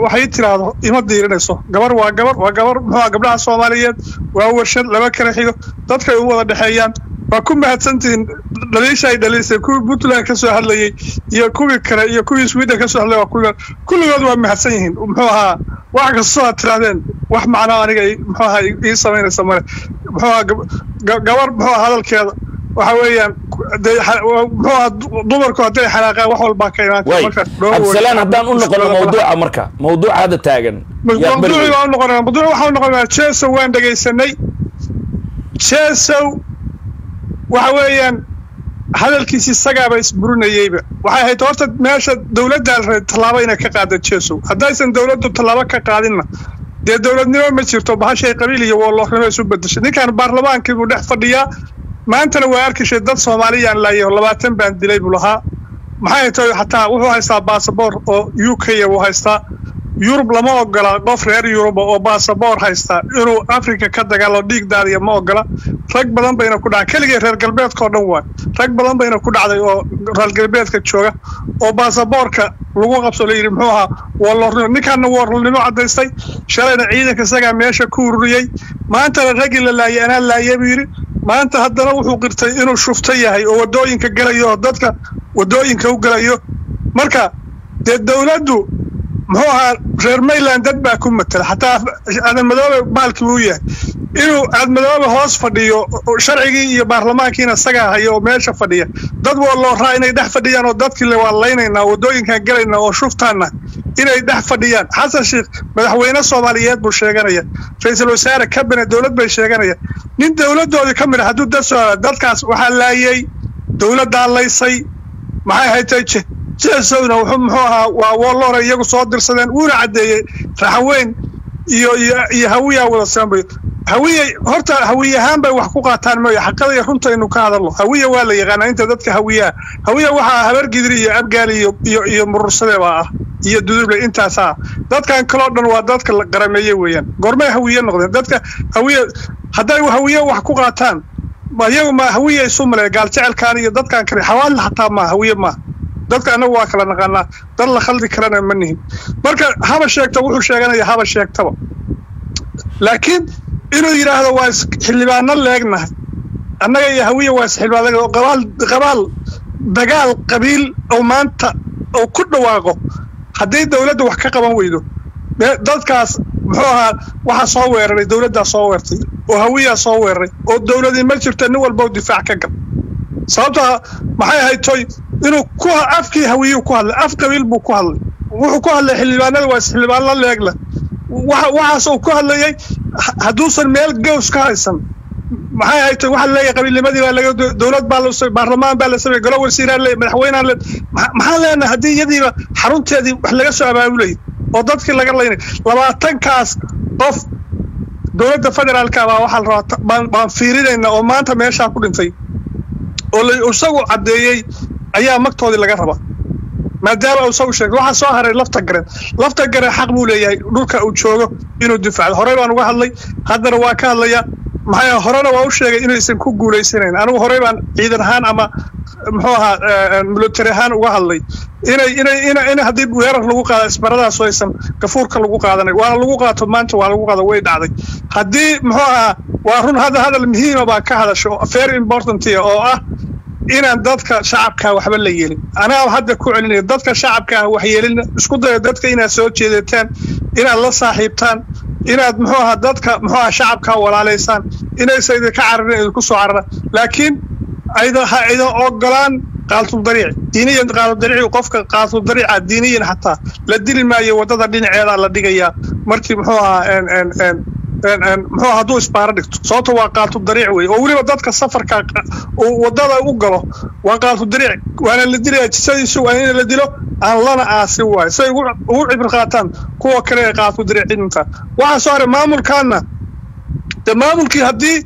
waxay tiraahdo ima diirinayso. Gabar waa gabar waa gabar muxuu gabdhaha soomaaliyeed waa warshad lama kala xigo dadkay u wada dhexeeyaan. Waa ku mahadsantihiin dhaliisha ay dhaliisay kuwii puntland ka soo hadlayey iyo kuwii kale iyo kuwii sweden ka hadlay waa kuwii kulligood waa mahadsan yihiin muxuu ahaa wax kastoo aad tirahdeen wax macnaa aniga muxuu ahaa ii samaynaysa male. Muxuu ahaa gab- ga- gabar muxuu ahaa hadalkeeda waxa weeyaan waa- dumarku hadday xanaaqaan wax walbaa ka imaan kara way. Marka dhowr cabdisalaan way- haddaan u noqono mawduuca marka mawduuca hadda taagan. Mawduucii waan u noqonaa mawduuc u noqonaa jesow waan dhegaysanay. Jesow waxa weeyaan hadalkiisi isagaaba isburinayeyba waxay ahayd horta meesha dowladda la rabay tallaabo inay ka qaada jesow haddaysan dowladdu tallaabo ka qaadinna dee dowladnimo ma jirto bahashay qabiil iyo wooloornimo isu bedeshay ninkan baarlamaankii buu dhex fadhiyaa maantana waa arkishay dad soomaaliyaan laayo labaatan baan dilay buu lahaa. Maxay tahay xataa wuxuu haystaa baasaboor oo u k buu haystaa. Yurub lama ogola qof reer yuruba oo baasaboor haysta. Inuu africa ka dagaalo dhiig daadiya ma ogola. Rag badan bayna ku dhacay keligii reer galbeedka oo dhan waay rag badan bayna ku dhacday oo reer galbeedka jooga oo baasaboorka lagu qabso la yidhi muxuu ahaa woolornimo ninkaana woolnimo cadaystay shalayna ciidanka isagaa meesha ku ururiyey maantana raggii la laayay anaa laaya buu yidhi. Maanta haddana wuxuu qirtay inuu shufto yahay oo waddooyinka gelayo dadka waddooyinka u gelayo marka dee dowladdu muxuu ahaa reer mayland dad baa ku matala. Xataa aadanmadoobe baalkii uu yahay inuu aadmadoobe hoos fadhiyo sharcigii iyo baarlamaankiina isagaa hayo oo meesha fadhiya. Dad waa loo raa inay dhex fadhiyaan oo dadkii le waa laynaynaa waddooyinkaan gelaynaa oo shuftaanna inay dhex fadhiyaan. Xasan sheekh madaxweyne soomaaliyeed buu sheeganaya. Ra'iisul wasaare kabine dowlad bay sheeganaya. Nin dowladdoodii ka mid a hadduu dad soo dadkaas waxaa laayay dowladdaa laysay maxay haytay je jesowna wuxuu muxuu ahaa waa woolora iyagu soo dirsadeen wuuna caddeeyey raxaweyn iyo iyo hawiyaa wada saambayo hawiye horta hawiye ahaan bay wax ku qaataan mooye xaqada iyo runta inu ka hadalno. Hawiye waa la yaqaanaa inta dadka hawiyaha hawiye waxaa habargidri iyo abgaali iyo iyo iyo murursadeebaa ah iyo duduble intaasaa ah. Dadkan kaloo dhan waa dadka la qarameeye weeyaan. Goormay hawiye noqdeen. Dadka hawiye hadday hawiye wax ku qaataan iyagu ma hawiye isu male gaal jecelkaan iyo dadkan kale xawaadla xataa maa hawiye maaha dadka annagu waa kala naqaanaa. Dad la khaldi karana ma nihin. Marka haba sheegta wuxuu sheeganaya haba sheegtaba. Laakiin inuu yidhaahdo waa xildhibaano leegnahay annaga iyo hawiya waa isxildhibaan oo qabaal dagaal qabiil oo maanta oo ku dhawaaqo. Haddii dowladda wax ka qaban weydo dadkaas muxuu ahaa waxaa soo weeraray dowladdaa soo weertay oo hawiyaa soo weeraray oo dowladii ma jirto nin walba difaac ka gal sababtaa maxay ahayd toy inuu afkii hawiyuu ku hadlay af qabiil buu ku hadlay. Wuxuu ku hadlay xildhibaanada waa xildhibaan la leegla. Waxaas uu ku hadlayay hadduusan meel gows ka haysan. Maxay ahayd waxa leeyahay qabiilnimadii baa laga dowlad baa la baarlamaan baa la sameeyey golo wasiiraa le madaxweynaan le maxaan leenahay haddii iyadiiba xarunteedii wax laga soo abaabulayay oo dadkii laga laynay labaatankaas qof dowladda federaalka baa waxaa la rabaa baan fiirinaynaa oo maanta meeshaa ku dhintay oo isagu caddeeyey ayaa magtoodii laga rabaa. Maadaama uu isagu sheegay waxaa soo haray lafta garen lafta garen xaq buu leeyahay dhulka uu joogo inuu difacdo horey baan uga hadlay haddana waa ka hadlaya maxaa horena waa u sheegay inaysan ku guulaysanayn anigu horey baan ciidan ahaan ama muxuu ahaa military ahaan uga hadlay. Inay inay ina in haddii weerar lagu qaada isbaradaas aysan gafuurka lagu qaadanay waana lagu qaato maanta waa lagu qaada way dhacday. Haddii muxuu ahaa waa run hadda hadal muhiima baa ka hadasho very important oo ah inaan dadka shacabkaa waxba la yeelin. Anaa hadda ku celinaya dadka shacabkaa wax yeelin isku daya dadka inaad soo jeedataan inaad la saaxiibtaan inaad muxuu ahaa dadka muxuu aha shacabkaa walaalaysaan inaysa idinka cararin idinku soo carara laakiin ayda ha idan ogolaan qaaltudariic diiniyan qaaltudariic qofka qaaltudariica diiniyan xataa la dili maayo waddada dhinaceeda la dhigayaa. Markii muxuu ahaa muxuu hadduu isbaaro dhigto sababto waa qaaltudariic wey oo weliba dadka safarka uu waddada u galo waa qaaltudariic waana la dilaya jisadiisu waa in la dilo. Aan lana aasin waayo siay ugu cibri qaataan kuwa kale ee qaaltudariicinta waxaa soo haray maamulkaana de maamulkii haddii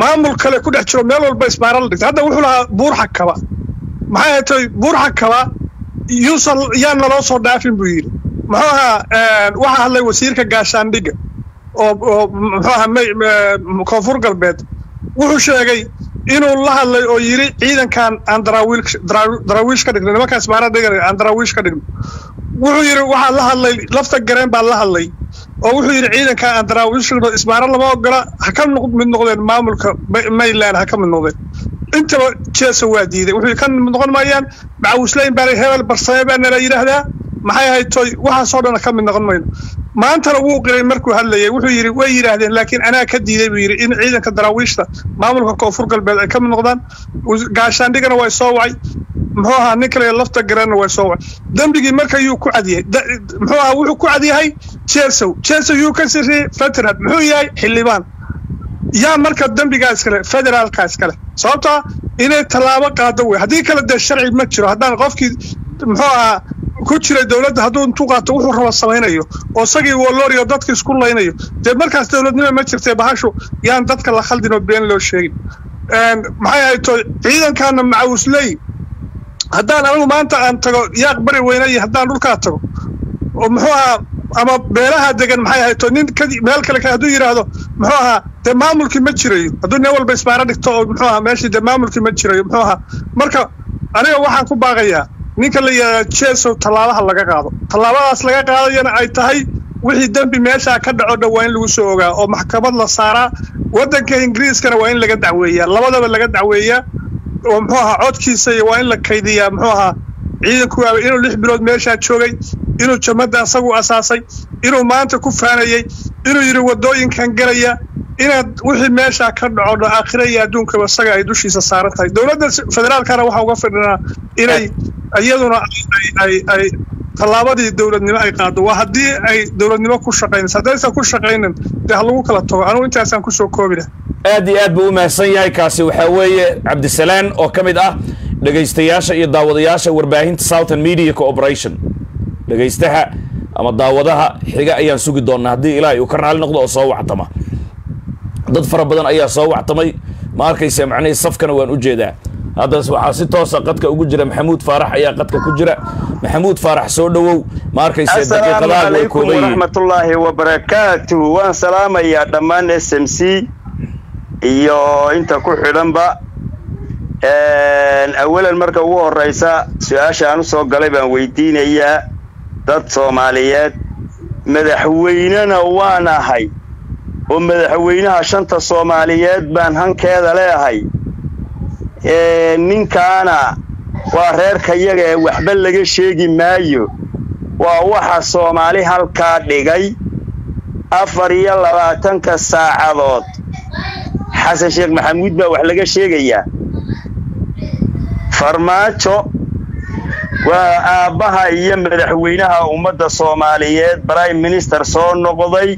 maamul kale ku dhex jiro meel walba isbaara la dhigta. Hadda wuxuu lahaa buurxa kaba maxay hatay buurxa kaba yuusan yaan naloo soo dhaafin buu yidhi. Muxuu ahaa waxaa hadlay wasiirka gaashaandhigga oo oo muxuu ahaa koonfur galbeed wuxuu sheegay inuu la hadlay oo yidhi ciidankan aan daraawiish ka dhigno nimankaa isbaara dhigan aan daraawiish ka dhigno. Wuxuu yidhi waxaa la hadlay lafta gareen baa la hadlay. Oo wuxuu yidhi ciidankaa aan daraawiish isbaara lama ogola ha ka mid noqdeen maamulka mayland ha ka mid noqdeen. Intaba jeesa waa diiday. Wuxuu ka mid noqon maayaan macawislayn baa hebel barsame baa nala yidhaahdaa maxay ahayd toy? Waxaasoo dhan ka mid noqon mayno. Maantana wuu qiray markuu hadlayay wuxuu yidhi way yidhaahdeen laakiin anaa ka diiday buu yidhi in ciidanka daraawiishta maamulka koonfur galbeed ay ka mid noqdaan gaashaandhigana way soo wacay. Muxuu ahaa nin kale lafta garanna way soo wacay. Dembigii marka yuu ku cadyahay muxuu ahaa wuxuu ku cadyahay jesow jesow yuu ka siriyey federal muxuu yahay xildhibaan. Yaa marka dembigaa iskale federaalka iskale sababtaa inay tallaabo qaado wey. Haddii kale dee sharci ma jiro. Haddaan qofkii muxuu ahaa ku jiray dowladda hadduu intuu qaato wuxuu raba samaynayo oo isagii walooriyo dadka isku laynayo. Dee markaas dowladnimo ma jirtee bahashu yaan dadka la khaldin oo been loo sheegin. Maxay ahayd to ciidankaana macawisley haddaan anigu maanta aan tago yaaq bari weyne iyo haddaan dhulkaa tago. Oo muxuu ahaa ama beelaha degan maxay ahayd to nin meel kale hadduu yidhaahdo muxuu ahaa dee maamulkii ma jirayo. Hadduu nin walba isbaaro dhigto oo muxuu ahaa meeshii dee maamulkii ma jirayo. Muxuu ahaa marka aniga waxaan ku baaqayaa ninka la yidhahda jesow tallaabaha laga qaado. Tallaabadaas laga qaadayana ay tahay wixii dembi meeshaa ka dhaco dhan waa in lagu soo ogaa oo maxkamad la saaraa. Waddanka ingiriiskana waa in laga dacweeyaa. Labadaba laga dacweeyaa. Oo muxuu ahaa codkiisa iyo waa in la kaydiyaa. Muxuu ahaa ciidanku waabay inuu lix bilood meeshaa joogay inuu jamadda asagu asaasay inuu maanta ku faanayey inuu yidhi waddooyinkan gelaya inaad wixii meeshaa ka dhaco dhan aakhira iyo adduunkaba isaga ay dushiisa saaran tahay. Dowladda federaalkana waxaa uga fidhinaa inay iyaduna ay tallaabadii dowladnimo ay qaado waa haddii ay dowladnimo ku shaqaynayso haddaysan ku shaqaynin dee ha lagu kala tago. Anugu intaasaan ku soo koobi lah aad iyo aad buu u mahadsan yahay. Kaasi waxaa weeye cabdisalaan oo ka mid ah dhegaystayaasha iyo daawadayaasha warbaahinta southern media cooperation dhegaystaha ama daawadaha xiga ayaan sugi doonnaa haddii ilaahay uu ka raali noqdo oo soo wactama dad fara badan ayaa soo wactamay ma arkaysa macnihii safkana waan u jeedaa. Haddas waxaa si toosa qadka ugu jira maxamuud faarax ayaa qadka ku jira. Maxamuud faarax soo dhowow. Ma arkaysa asalaamu calaykum waraxmatullaahi wabarakaatuh. Waan salaamayaa dhammaan s m c iyo inta ku xidhanba. Awalan marka ugu horraysa su'aasha aan u soo galay baan weydiinayaa. Dad soomaaliyeed madaxweynena waan ahay oo madaxweynaha shanta soomaaliyeed baan hankeeda leeahay ninkaana waa reerkayaga ee waxba laga sheegi maayo. Waa waxa soomaali halkaa dhigay afar iyo labaatanka saacadood. Xasan sheekh maxamuud baa wax laga sheegayaa farmaajo waa aabbaha iyo madaxweynaha ummadda soomaaliyeed prime minister soo noqday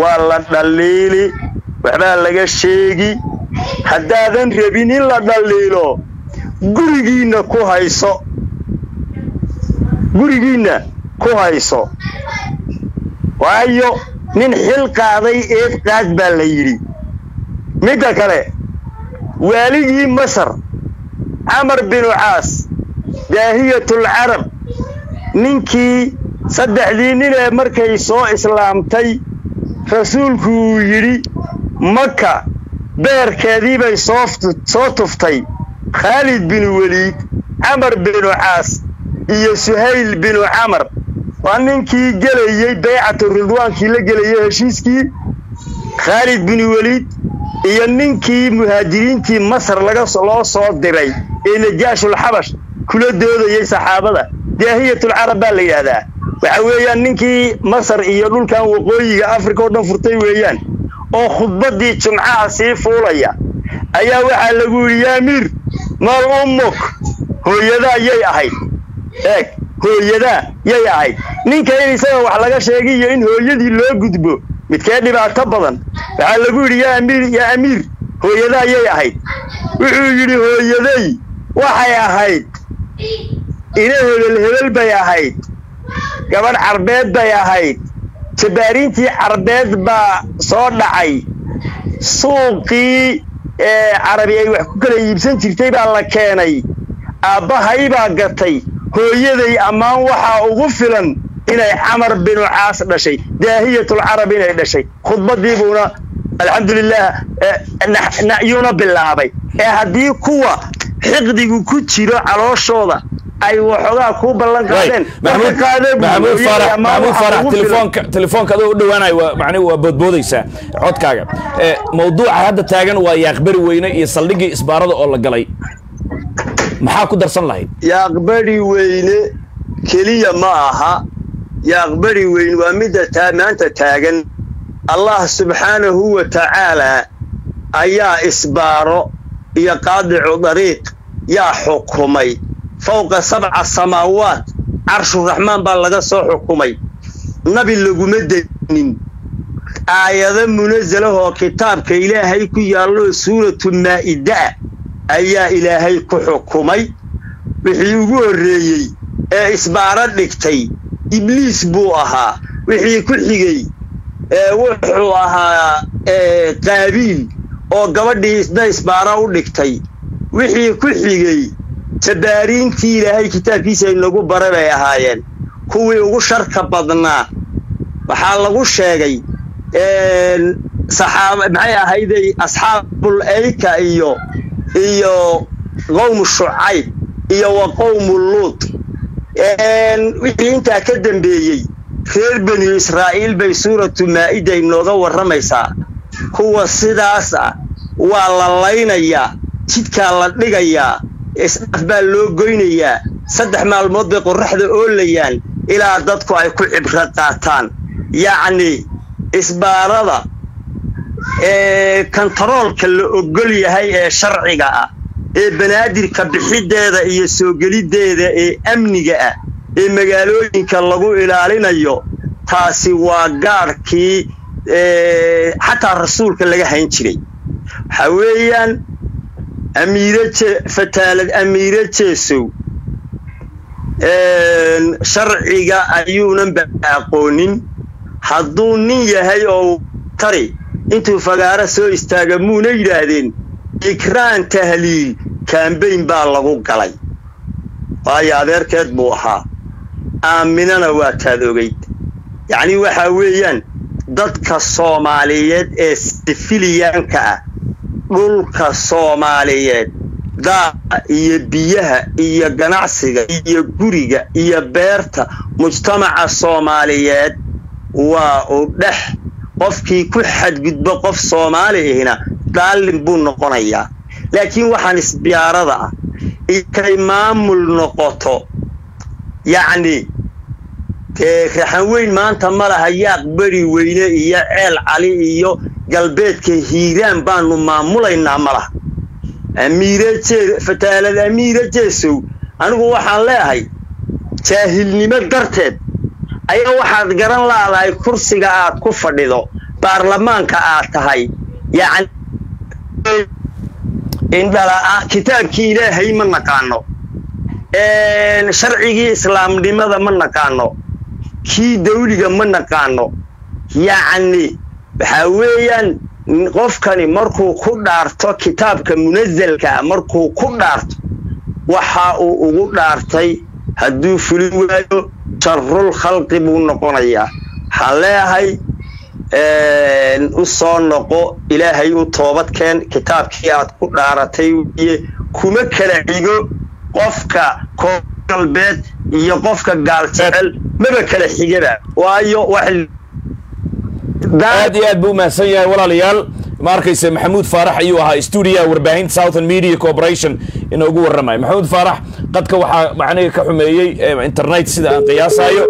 waa la dhaliili waxbaa laga sheegi. Haddaadan rabin in la dhaliilo gurigiinna ku hayso. Gurigiinna ku hayso. Waayo nin xil qaaday eed qaad baa la yidhi. Midda kale waaligii masar camar binu caas daahiyatul carab ninkii saddexdii nin ee markay soo islaamtay rasuulku uu yidhi maka beerkeedii bay soo tuftay. Khaalid binu weliid camar binu caas iyo suhayl binu camar. Waa ninkii gelayey baycatu ridwaankii la gelayey heshiiskii. Khaalid binu weliid iyo ninkii muhaajiriintii masar loo soo diray ee najaashul xabash kula doodayey saxaabada. Daahiyatul carab baa la yidhaahdaa waxa weeyaan ninkii masar iyo dhulkan waqooyiga afrika oo dhan furtay weeyaan oo khudbaddii jumcaha sii fuulaya ayaa waxaa lagu yidhi yaa amiir maal ummuk hooyadaa yay ahayd. Eeg hooyadaa yay ahayd. Ninka in isaga wax laga sheegiyo in hooyadii loo gudbo midkee dhibaato badan? Waxaa lagu yidhi yaa amiir yaa amiir hooyadaa yay ahayd. Wuxuu yidhi hooyaday waxay ahayd ina hebel hebel bay ahayd gabadh carbeed bay ahayd. Jabbaariintii carbeed baa soo dhacay. Suuqii ee carabi ay wax ku kala iibsan jirtay baa la keenay. Aabbahay baa gatay. Hooyaday ammaan waxaa ugu filan inay camar binu caas dhashay. Daahiyatul carab inay dhashay. Khudbaddii buuna alxamdulilah yuuna bilaabay. Ee haddii kuwa xiqdigu ku jiro calooshooda ay waxoogaa kuu ballan qaadeen maxamuud faarax maxamuud faarax telefoonka telefoonka adoo u dhowaanayo waa macnihi waa boodboodaysaa codkaaga. Mawduuca hadda taagan waa yaaqbari weyne iyo saldhiggii isbaarada oo la galay. Maxaa ku darsan lahayd? Yaaqbari weyne keliya ma aha. Yaaqbari weyne waa midda taa maanta taagan. Allah subxaanahu wa tacaalaa ayaa isbaaro iyo qaadicu dariiq yaa xukumay fawqa sabca samaawaat carshuraxmaan baa laga soo xukumay. Nabi laguma denin aayado munasalahoo kitaabka ilaahay ku yaallo suuratu maa'idaa ayaa ilaahay ku xukumay. Wixii ugu horreeyey ee isbaaro dhigtay ibliis buu ahaa. Wixii ku xigey wuxuu ahaa qaabiil oo gabadhii isna isbaaro u dhigtay. Wixii ku xigey jabbaariintii ilaahay kitaabkiisa inagu bara bay ahaayeen. Kuwii ugu sharka badnaa. Waxaa lagu sheegay saxaaba maxay ahayday asxaabul eyka iyo iyo qowmu shucayb iyo wa qowmu luut. Wixii intaa ka dambeeyey reer benu israa'iil bay suuratu maa'ida inooga warramaysaa. Kuwa sidaas ah waa la laynayaa jidkaa la dhigayaa isdhaaf baa loo goynayaa. Saddex maalmood bay qorraxda oolayaan ilaa dadku ay ku cibro qaataan. Yacni isbaarada ee kontaroolka la ogol yahay ee sharciga ah ee banaadirka bixiddeeda iyo soo geliddeeda ee amniga ah ee magaalooyinka lagu ilaalinayo taasi waa gaadhkii xataa rasuulka laga hayn jiray. Waxaa weeyaan fataalad amiire jeesow sharciga ayuunan ba aqoonin hadduu nin yahay oo tari. Intuu fagaaro soo istaaga muuna yidhaahdeen ikraan tahliil kambayn baa lagu galay. Waayo adeerkeed buu ahaa aaminana waa taad ogayd yacnii waxaa weeyaan dadka soomaaliyeed ee sifiliyaanka ah dhulka soomaaliyeed daaqa iyo biyaha iyo ganacsiga iyo guriga iyo beerta mujtamaca soomaaliyeed waa u dhex. Qofkii ku xadgudbo qof soomaali ahina daalin buu noqonayaa. Laakiin waxaan isbiyaarada ah ikay maamul noqoto yacni raxan weyn maanta ma laha yaaq beri weyne iyo ceel cali iyo galbeedka hiiraan baanu maamulaynaa ma laha. Amiire jee fataalad amiire jeesow anigu waxaan leeyahay jaahilnimo darteed ayaa waxaad garan laadahay kursiga aad ku fadhido baarlamaanka aad tahay. Yacni indhala kitaabkii ilaahay ma naqaano. Sharcigii islaamnimada ma naqaano kii dawliga ma naqaano. Yacni waxaa weeyaan qofkani markuu ku dhaarto kitaabka munazalkaa markuu ku dhaarto waxa uu ugu dhaartay hadduu fulin waayo sharul khalqi buu noqonayaa. Waxaan leeyahay u soo noqo ilaahay u toobadkeen kitaabkii aad ku dhaaratay wiye kuma kala xigo qofka koob galbeed iyo qofka gaal jecel maba kala xigaba waayo aad iyo aad buu umahadsan yahay walaalayaal ma arkayse maxamuud faarax ayuu ahaa stuudiyaha warbaahinta southern media corporation inoogu warramaya maxamuud faarax qadka waxaa macniga ka xumeeyey internet sida aan qiyaasayo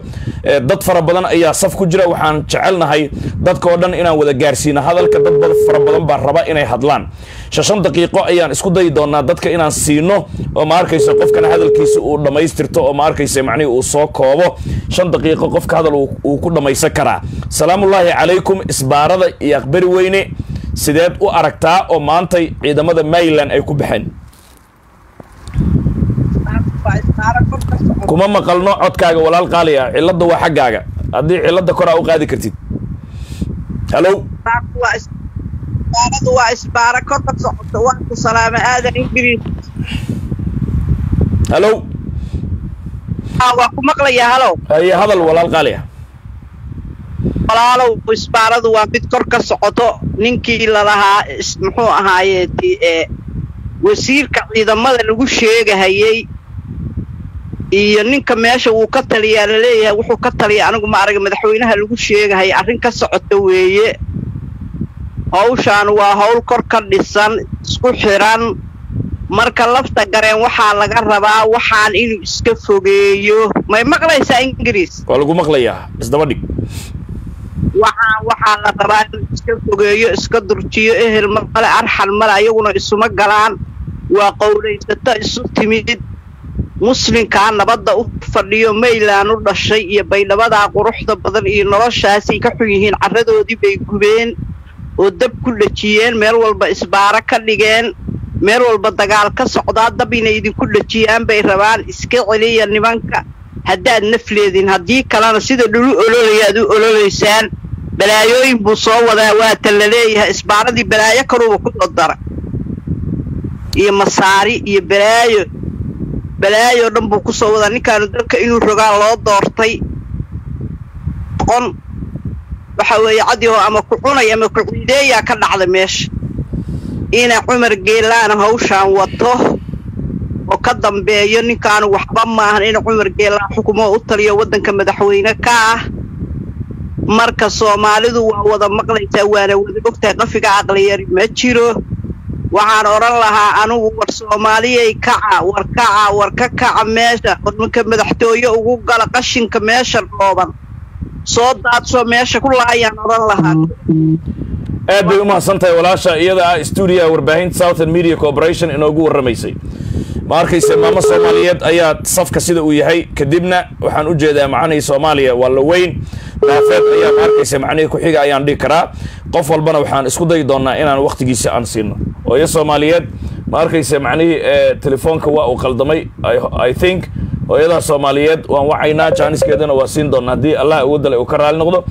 dad fara badan ayaa saf ku jira. Waxaan jecelnahay dadka oo dhan inaan wada gaarsiino hadalka. Dad fara badan baa raba inay hadlaan. Shan daqiiqo ayaan isku dayi doonaa dadka inaan siino oo ma qofkana hadalkiisa uu dhammaystirto oo ma arkayse macnihi uu soo koobo. Shan daqiiqo qofka hadal uu ku dhammaysan karaa. Salaamullaahi calaykum isbaarada iyo aqbari weyne sideed u aragtaa oo maantay ciidamada maryland ay ku baxeen. Kuma maqalno codkaaga walaal qaali ah. Cilladda waa xaggaaga. Haddii cilladda koraa u qaadi kartid. Halow haye hadal walaal qaali ah walaalow isbaaradu waa mid kor ka socoto ninkii lalahaa muxuu ahaaye ee wasiirka ciidamada lagu sheegahayey iyo ninka meesha wuu ka taliyaa la leeyahay wuxuu ka taliya anigu ma arag madaxweynaha lagu sheegahaya arrin ka socota weeye. Hawshaan waa hawl kor ka dhisan isku xiran. Marka lafta gareen waxaa laga rabaa waxaan inuu iska fogeeyo. May maqlaysaa ingiriis? Waa lagu maqlayaa isdaba dhig waxaan waxaa la rabaa inuu iska fogeeyo iska durjiyo ehel male arxal male ayaguna isuma galaan. Waa qowlaysato isu timid. Muslimkaa nabadda u fadhiyo mayland u dhashay iyo baydhabadaa quruxda badan iyo noloshaasay ka xun yihiin. Carradoodii bay gubeen oo dab ku dhejiyeen meel walba isbaaro ka dhigeen. Meel walba dagaal ka socdaa dab inay idinku dhejiyaan bay rabaan. Iska celiya nimanka haddaad nafleedin haddii kalena sida dhulu ololaya aad u ololaysaan balaayooyin buu soo wadaa waata la leeyahay. Isbaaradii balaayo kaluuba ku soo dara iyo masaari iyo balaayo. Balaayo dhan buu ku soo wadaa. Ninkaanu dalka inuu rogaan loo doortay. Oqon waxa weeye cadiho ama ku cunay ama ku ciideeyaa ka dhacda meesha. Ina cumar geelaana hawshaan wato oo ka dambeeyo ninkaanu waxba maahan ina cumar geelaan xukumo u taliyo waddanka madaxweyne ka ah marka soomaalidu waa wada maqlaysaa waana wada ogtahay. Qafiga aqliyari ma jiro. Waxaan odhan lahaa anugu war soomaaliyay kaca war kaca war ka kaca meesha. Waddanka madaxtooye ugu gala qashinka meesha dhooban soo daadsoo meesha ku laayaan odhan lahaa. Aad bay u mahadsan tahay walaasha iyada ah stuudiyaha warbaahinta southern media corporation inoogu warramaysay ma arkayse maamo soomaaliyeed ayaa safka sida uu yahay. Kadibna waxaan u jeedaa macnihii soomaaliya waa la weyn. Daafeed ayaa ma arkayse macnihii ku-xiga ayaan dhihi karaa. Qof walbana waxaan isku dayi doonaa inaan wakhtigiisa aan siino. Hooyo soomaaliyeed ma arkayse macnihii telefoonka waa uu qaldamay i think hooyadaha soomaaliyeed waan wacaynaa jaaniskeedana waa siin doonaa haddii allah awoodale uu ka raali noqdo